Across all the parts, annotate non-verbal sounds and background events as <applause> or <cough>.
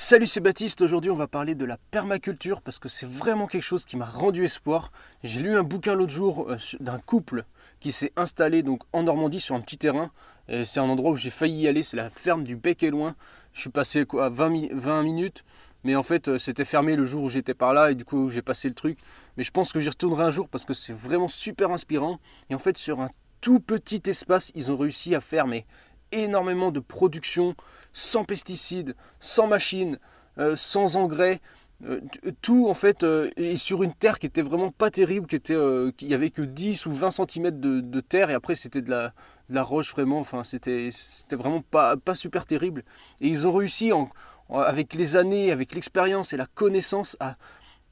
Salut c'est Baptiste, aujourd'hui on va parler de la permaculture parce que c'est vraiment quelque chose qui m'a rendu espoir. J'ai lu un bouquin l'autre jour euh, d'un couple qui s'est installé donc en Normandie sur un petit terrain. C'est un endroit où j'ai failli y aller, c'est la ferme du Bec et Loin. Je suis passé à 20, 20 minutes, mais en fait euh, c'était fermé le jour où j'étais par là et du coup j'ai passé le truc. Mais je pense que j'y retournerai un jour parce que c'est vraiment super inspirant. Et en fait sur un tout petit espace, ils ont réussi à mais énormément de production sans pesticides, sans machines, euh, sans engrais. Euh, tout en fait euh, et sur une terre qui était vraiment pas terrible qui était qui avait que 10 ou 20 cm de, terre et après c'était de la, roche vraiment enfin c'était vraiment pas, super terrible et ils ont réussi avec les années avec l'expérience et la connaissance à,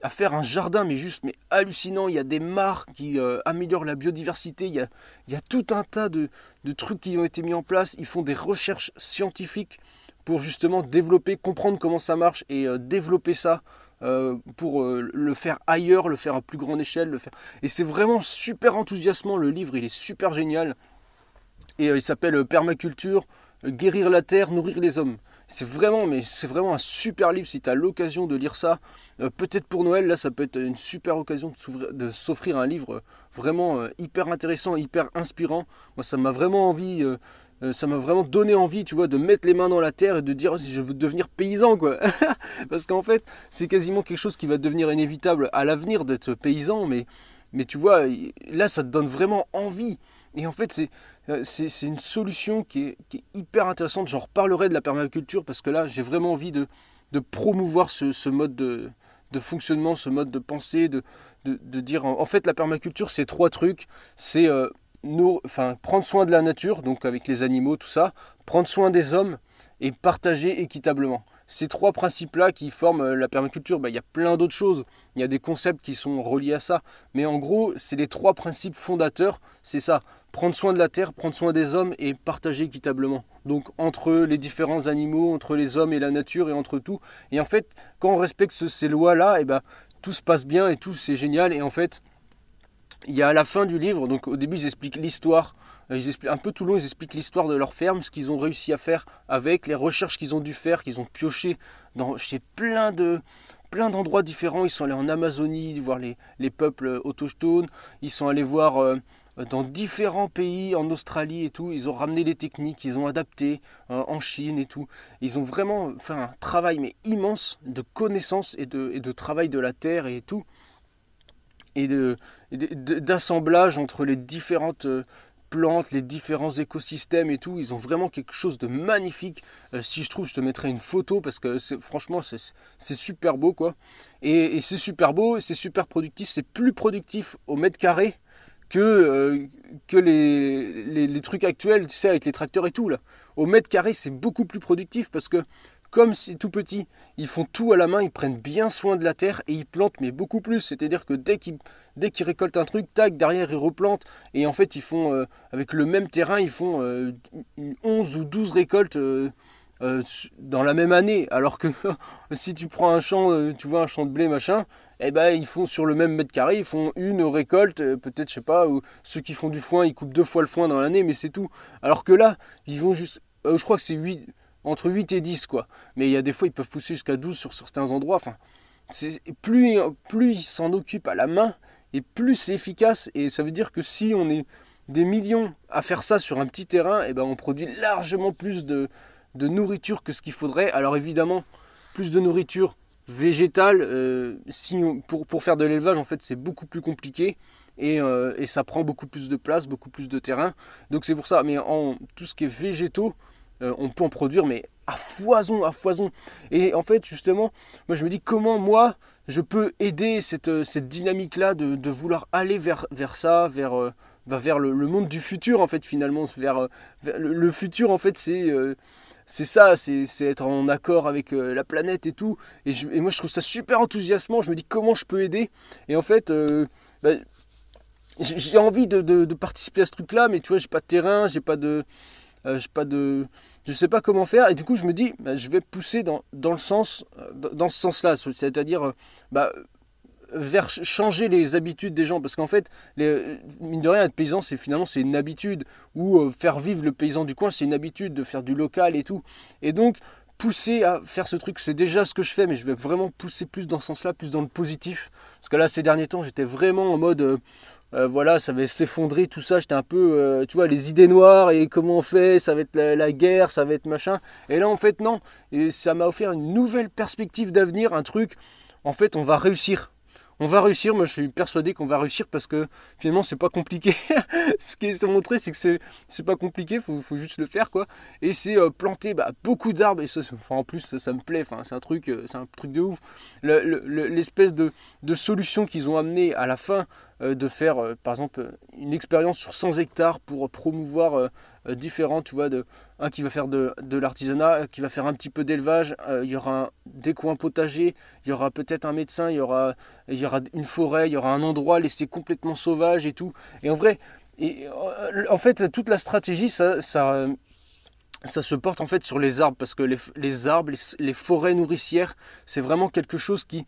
à faire un jardin, mais juste mais hallucinant. Il y a des mares qui euh, améliorent la biodiversité. Il y, a, il y tout un tas de, trucs qui ont été mis en place. Ils font des recherches scientifiques pour justement développer, comprendre comment ça marche et euh, développer ça euh, pour le faire ailleurs, le faire à plus grande échelle. Le faire... Et c'est vraiment super enthousiasmant. Le livre, il est super génial. Et il s'appelle Permaculture, guérir la terre, nourrir les hommes. C'est vraiment, mais c'est vraiment un super livre si tu as l'occasion de lire ça. Euh, peut-être pour Noël, là, ça peut être une super occasion de s'offrir un livre vraiment euh, hyper intéressant, hyper inspirant. Moi, ça m'a vraiment euh, donné envie, tu vois, de mettre les mains dans la terre et de dire je veux devenir paysan, quoi. <laughs> Parce qu'en fait, c'est quasiment quelque chose qui va devenir inévitable à l'avenir d'être paysan, mais, mais tu vois, là, ça te donne vraiment envie. Et en fait, euh, c'est une solution qui est, hyper intéressante. J'en reparlerai de la permaculture parce que là, j'ai vraiment envie de, promouvoir ce, mode de, fonctionnement, ce mode de pensée, de, dire en, fait la permaculture, c'est trois trucs. C'est euh, prendre soin de la nature, donc avec les animaux, tout ça, prendre soin des hommes et partager équitablement ces trois principes-là qui forment euh, la permaculture, bah, il y a plein d'autres choses, il y a des concepts qui sont reliés à ça, mais en gros, c'est les trois principes fondateurs, c'est ça, prendre soin de la terre, prendre soin des hommes et partager équitablement. Donc entre les différents animaux, entre les hommes et la nature et entre tout. Et en fait, quand on respecte ces lois-là, et eh ben, tout se passe bien et tout c'est génial. Et en fait, il y a à la fin du livre, donc au début ils expliquent l'histoire ils expliquent, un peu tout le long, ils expliquent l'histoire de leur ferme, ce qu'ils ont réussi à faire avec, les recherches qu'ils ont dû faire, qu'ils ont pioché dans, chez plein de plein d'endroits différents. Ils sont allés en Amazonie voir les, les peuples autochtones. Ils sont allés voir euh, dans différents pays, en Australie et tout. Ils ont ramené les techniques, ils ont adapté euh, en Chine et tout. Ils ont vraiment fait un travail mais immense de connaissances et de, et de travail de la terre et tout. Et d'assemblage entre les différentes plantes, les différents écosystèmes et tout, ils ont vraiment quelque chose de magnifique. Euh, si je trouve, je te mettrai une photo parce que franchement, c'est super beau quoi. Et, c'est super beau, c'est super productif, c'est plus productif au mètre carré que, euh, les, les, trucs actuels, tu sais, avec les tracteurs et tout là. Au mètre carré, c'est beaucoup plus productif parce que comme c'est tout petit, ils font tout à la main, ils prennent bien soin de la terre et ils plantent, mais beaucoup plus. C'est-à-dire que dès qu'ils récoltent un truc, tac, derrière ils replantent. Et en fait, ils font, euh, avec le même terrain, ils font 11 euh, ou 12 récoltes euh, dans la même année. Alors que <laughs> si tu prends un champ, tu vois un champ de blé, machin, eh ben, ils font sur le même mètre carré, ils font une récolte, peut-être, je sais pas, ou ceux qui font du foin, ils coupent deux fois le foin dans l'année, mais c'est tout. Alors que là, ils vont juste, je crois que c'est 8 entre 8 et 10 quoi. Mais il y a des fois ils peuvent pousser jusqu'à 12 sur certains endroits. Enfin, plus, plus ils s'en occupent à la main et plus c'est efficace. Et ça veut dire que si on est des millions à faire ça sur un petit terrain, et eh ben on produit largement plus de, nourriture que ce qu'il faudrait. Alors évidemment, plus de nourriture végétale, euh, si pour, pour, faire de l'élevage en fait c'est beaucoup plus compliqué. Et, euh, et, ça prend beaucoup plus de place, beaucoup plus de terrain. Donc c'est pour ça, mais en tout ce qui est végétaux, euh, on peut en produire, mais à foison, à foison. Et en fait, justement, moi je me dis comment moi je peux aider cette, euh, dynamique-là de, vouloir aller vers, ça, vers, euh, bah, vers le, monde du futur, en fait, finalement. Vers, le, futur, en fait, c'est. c'est ça, c'est être en accord avec la planète et tout. Et, moi, je trouve ça super enthousiasmant. Je me dis comment je peux aider. Et en fait, bah, j'ai envie de, de, participer à ce truc-là, mais tu vois, j'ai pas de terrain, j'ai pas de, euh, pas de, je sais pas comment faire. Et du coup, je me dis, bah, je vais pousser dans, dans le sens, euh, dans ce sens-là, c'est-à-dire, euh, bah, vers changer les habitudes des gens parce qu'en fait mine de rien être paysan c'est finalement c'est une habitude ou faire vivre le paysan du coin c'est une habitude de faire du local et tout et donc pousser à faire ce truc. C'est déjà ce que je fais, mais je vais vraiment pousser plus dans ce sens-là, plus dans le positif. Parce que là, ces derniers temps, j'étais vraiment en mode, euh, euh, voilà, ça va s'effondrer, tout ça. J'étais un peu, euh, tu vois, les idées noires et comment on fait, ça va être la, guerre, ça va être machin. Et là, en fait, non. Et ça m'a offert une nouvelle perspective d'avenir, un truc. En fait, on va réussir on va réussir. Moi, je suis persuadé qu'on va réussir parce que finalement, c'est pas compliqué. <laughs> Ce qui est montré, c'est que c'est, c'est pas compliqué, faut, faut juste le faire, quoi. Et c'est euh, planter bah, beaucoup d'arbres. Et ça, en plus, ça, me plaît. Enfin, c'est un truc, c'est un truc de ouf. l'espèce de, de solution qu'ils ont amené à la fin de faire, par exemple, une expérience sur 100 hectares pour promouvoir différents, tu vois, de, un qui va faire de, l'artisanat, qui va faire un petit peu d'élevage, euh, il y aura des coins potagers, il y aura peut-être un médecin, il y, aura, il y aura une forêt, il y aura un endroit laissé complètement sauvage et tout. Et en vrai, et, euh, en fait, toute la stratégie, ça, ça, ça, se porte en fait sur les arbres, parce que les, arbres, les, forêts nourricières, c'est vraiment quelque chose qui,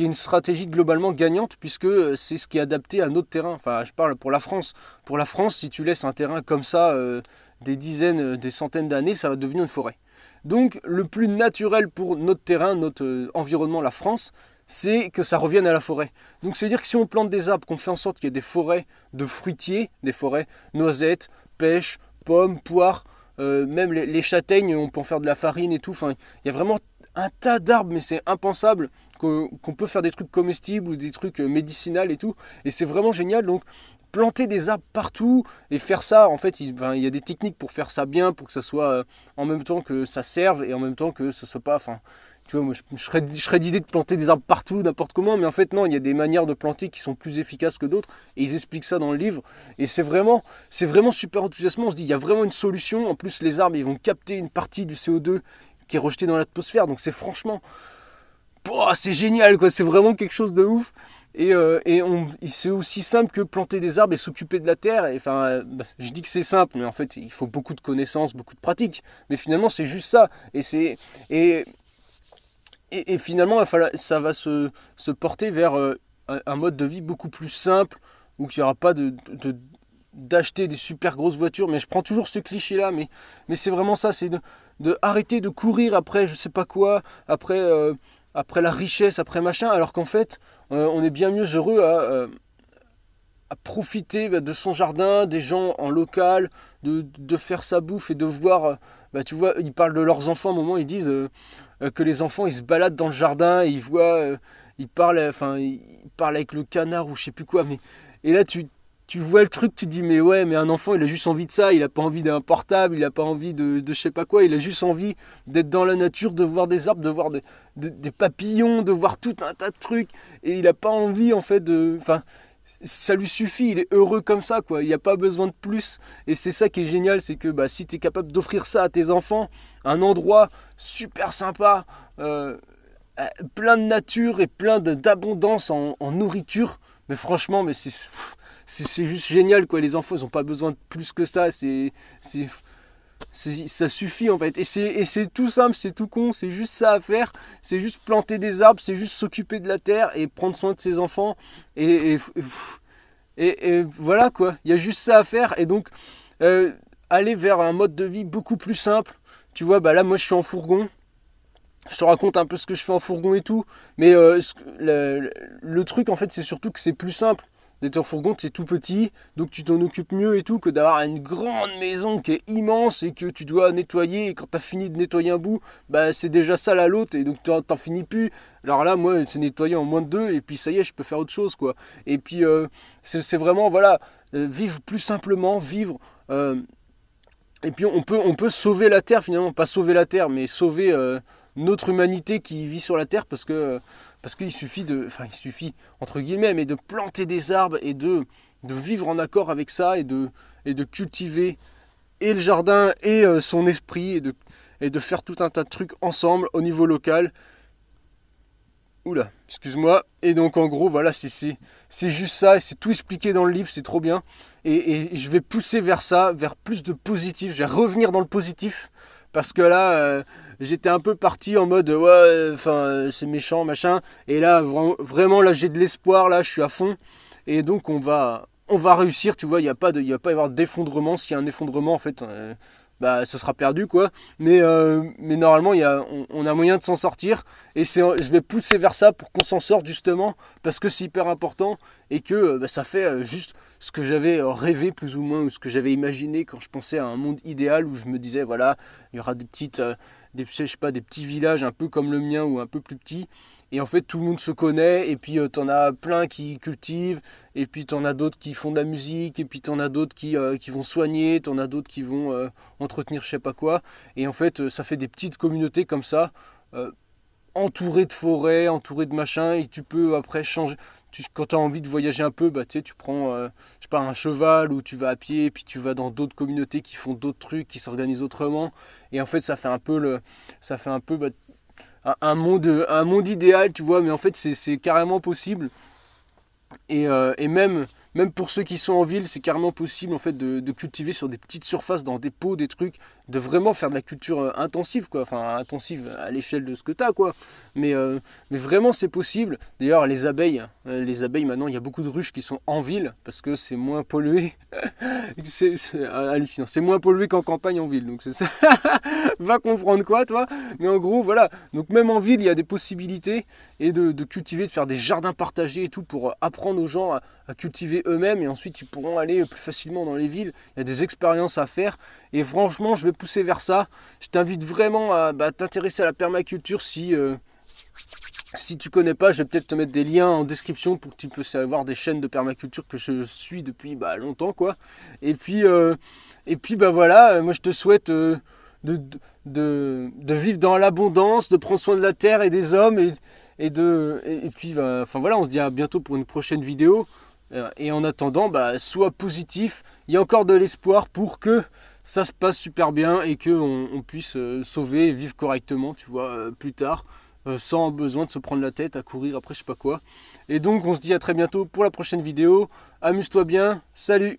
qui est une stratégie globalement gagnante puisque c'est ce qui est adapté à notre terrain. Enfin, je parle pour la France. Pour la France, si tu laisses un terrain comme ça, euh, des dizaines, euh, des centaines d'années, ça va devenir une forêt. Donc le plus naturel pour notre terrain, notre euh, environnement, la France, c'est que ça revienne à la forêt. Donc c'est à dire que si on plante des arbres, qu'on fait en sorte qu'il y ait des forêts de fruitiers, des forêts noisettes, pêches, pommes, poires, euh, même les, châtaignes, on peut en faire de la farine et tout. Enfin, il y a vraiment un tas d'arbres, mais c'est impensable qu'on peut faire des trucs comestibles ou des trucs médicinaux et tout. Et c'est vraiment génial. Donc planter des arbres partout et faire ça, en fait, il, y a des techniques pour faire ça bien, pour que ça soit euh, en même temps que ça serve et en même temps que ça soit pas. Enfin, tu vois, moi, je, serais, d'idée de planter des arbres partout, n'importe comment, mais en fait, non, il y a des manières de planter qui sont plus efficaces que d'autres et ils expliquent ça dans le livre. Et c'est vraiment, c'est vraiment super enthousiasmant. On se dit, il y a vraiment une solution. En plus, les arbres, ils vont capter une partie du CO2 qui est rejeté dans l'atmosphère. Donc, c'est franchement. C'est génial, quoi. C'est vraiment quelque chose de ouf. Et, euh, c'est aussi simple que planter des arbres et s'occuper de la terre. Et, enfin, euh, bah, je dis que c'est simple, mais en fait, il faut beaucoup de connaissances, beaucoup de pratiques. Mais finalement, c'est juste ça. Et, et, et, finalement, ça va se, se porter vers euh, un mode de vie beaucoup plus simple, où il n'y aura pas de, d'acheter des super grosses voitures. Mais je prends toujours ce cliché-là. Mais, mais c'est vraiment ça, c'est de, de, de courir après je sais pas quoi, après, après la richesse, après machin, alors qu'en fait, euh, on est bien mieux heureux à, euh, profiter bah, de son jardin, des gens en local, de, faire sa bouffe et de voir. Euh, bah, tu vois, ils parlent de leurs enfants, à un moment, ils disent que les enfants, ils se baladent dans le jardin, et ils voient, ils parlent, enfin, ils parlent avec le canard ou je sais plus quoi. Mais et là, tu tu vois le truc, tu dis mais ouais, mais un enfant, il a juste envie de ça, il a pas envie d'un portable, il a pas envie de, de je sais pas quoi, il a juste envie d'être dans la nature, de voir des arbres, de voir des, papillons, de voir tout un tas de trucs, et il a pas envie en fait de, enfin, ça lui suffit, il est heureux comme ça quoi, il n'y a pas besoin de plus, et c'est ça qui est génial, c'est que bah, si tu es capable d'offrir ça à tes enfants, un endroit super sympa, euh, plein de nature et plein d'abondance en nourriture, mais franchement, mais c'est c'est juste génial quoi. Les enfants ils ont pas besoin de plus que ça. C'est ça suffit en fait. Et c'est tout simple, c'est tout con, c'est juste ça à faire. C'est juste planter des arbres, c'est juste s'occuper de la terre et prendre soin de ses enfants. Et, et, voilà quoi. Il y a juste ça à faire. Et donc euh, aller vers un mode de vie beaucoup plus simple. Tu vois, bah là moi je suis en fourgon. Je te raconte un peu ce que je fais en fourgon et tout. Mais euh, le, truc en fait c'est surtout que c'est plus simple d'être en fourgon, c'est tout petit, donc tu t'en occupes mieux et tout que d'avoir une grande maison qui est immense et que tu dois nettoyer. Et quand tu as fini de nettoyer un bout, bah c'est déjà ça à l'autre et donc t'en finis plus. Alors là, moi, c'est nettoyer en moins de deux et puis ça y est, je peux faire autre chose quoi. Et puis euh, c'est vraiment voilà, euh, vivre plus simplement, vivre. Euh, et puis on peut, on peut sauver la terre finalement, pas sauver la terre, mais sauver notre humanité qui vit sur la terre parce que parce qu'il suffit de, enfin il suffit entre guillemets, mais de planter des arbres et de, vivre en accord avec ça et de, cultiver et le jardin et euh, son esprit et de, et de faire tout un tas de trucs ensemble au niveau local. Oula, excuse-moi. Et donc en gros, voilà, c'est juste ça, et c'est tout expliqué dans le livre, c'est trop bien. Et, je vais pousser vers ça, vers plus de positif, je vais revenir dans le positif, parce que là, euh, j'étais un peu parti en mode ouais, enfin c'est méchant, machin. Et là, vraiment, là j'ai de l'espoir, là je suis à fond. Et donc on va, on va réussir, tu vois, il n'y a pas de, il a pas avoir d'effondrement. S'il y a un effondrement, en fait, euh, bah ce sera perdu quoi. Mais, euh, mais normalement, y a, on, a moyen de s'en sortir. Et c'est, je vais pousser vers ça pour qu'on s'en sorte justement, parce que c'est hyper important et que bah, ça fait euh, juste ce que j'avais rêvé plus ou moins, ou ce que j'avais imaginé quand je pensais à un monde idéal où je me disais, voilà, il y aura des petites... des, je pas, des petits villages un peu comme le mien ou un peu plus petits. Et en fait, tout le monde se connaît, et puis euh, t'en as plein qui cultivent, et puis t'en as d'autres qui font de la musique, et puis t'en as d'autres qui, euh, vont soigner, t'en as d'autres qui vont euh, entretenir je sais pas quoi. Et en fait, ça fait des petites communautés comme ça, entourées de forêts, entourées de machins, et tu peux après changer. Quand tu as envie de voyager un peu, bah, tu, sais, tu prends je sais un cheval ou tu vas à pied, puis tu vas dans d'autres communautés qui font d'autres trucs, qui s'organisent autrement. Et en fait, ça fait un peu, le, ça fait un peu bah, un, monde, un monde idéal, tu vois, mais en fait c'est carrément possible. Et, euh, et même, même pour ceux qui sont en ville, c'est carrément possible en fait de, cultiver sur des petites surfaces, dans des pots, des trucs, de vraiment faire de la culture euh, intensive, quoi. Enfin, intensive à l'échelle de ce que tu as, quoi. Mais, euh, mais vraiment, c'est possible. D'ailleurs, les abeilles, euh, les abeilles, maintenant, il y a beaucoup de ruches qui sont en ville parce que c'est moins pollué. <laughs> c'est hallucinant. C'est moins pollué qu'en campagne en ville. Donc, ça. <laughs> Va comprendre quoi, toi. Mais en gros, voilà. Donc, même en ville, il y a des possibilités et de, cultiver, de faire des jardins partagés et tout pour apprendre aux gens à cultiver eux-mêmes et ensuite ils pourront aller plus facilement dans les villes. Il y a des expériences à faire et franchement je vais pousser vers ça. Je t'invite vraiment à bah, t'intéresser à la permaculture si, euh, si tu connais pas, je vais peut-être te mettre des liens en description pour que tu puisses avoir des chaînes de permaculture que je suis depuis bah, longtemps quoi. Et puis, euh, et puis bah voilà, moi je te souhaite euh, de, de, vivre dans l'abondance, de prendre soin de la terre et des hommes et, de et, puis bah, voilà on se dit à bientôt pour une prochaine vidéo euh, et en attendant, bah, sois positif. Il y a encore de l'espoir pour que ça se passe super bien et qu'on on puisse euh, sauver et vivre correctement, tu vois, euh, plus tard, sans besoin de se prendre la tête à courir après je sais pas quoi. Et donc, on se dit à très bientôt pour la prochaine vidéo. Amuse-toi bien. Salut